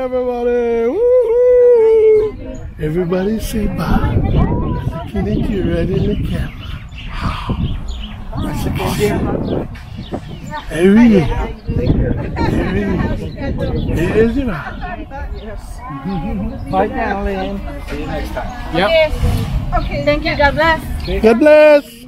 everybody. Woo-hoo. Everybody say bye. Thank you, ready in the camera. That's a Every year. Every year. It Bye now, See you next time. Yep. Okay. Thank you. God bless. God bless.